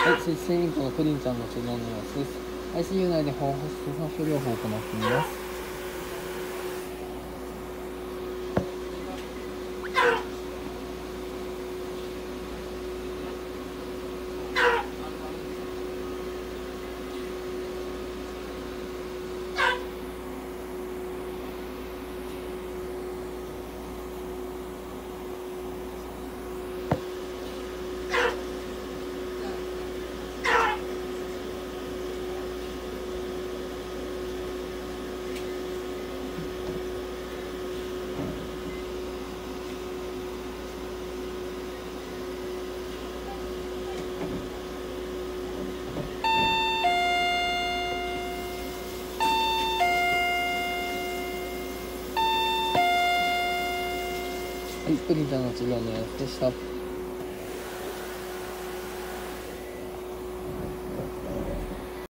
はい、接線員とのプリンちゃんの治療の様子です。ICU 内で放射酸素療法を行っています。はい、プリンターの治療の様子でした。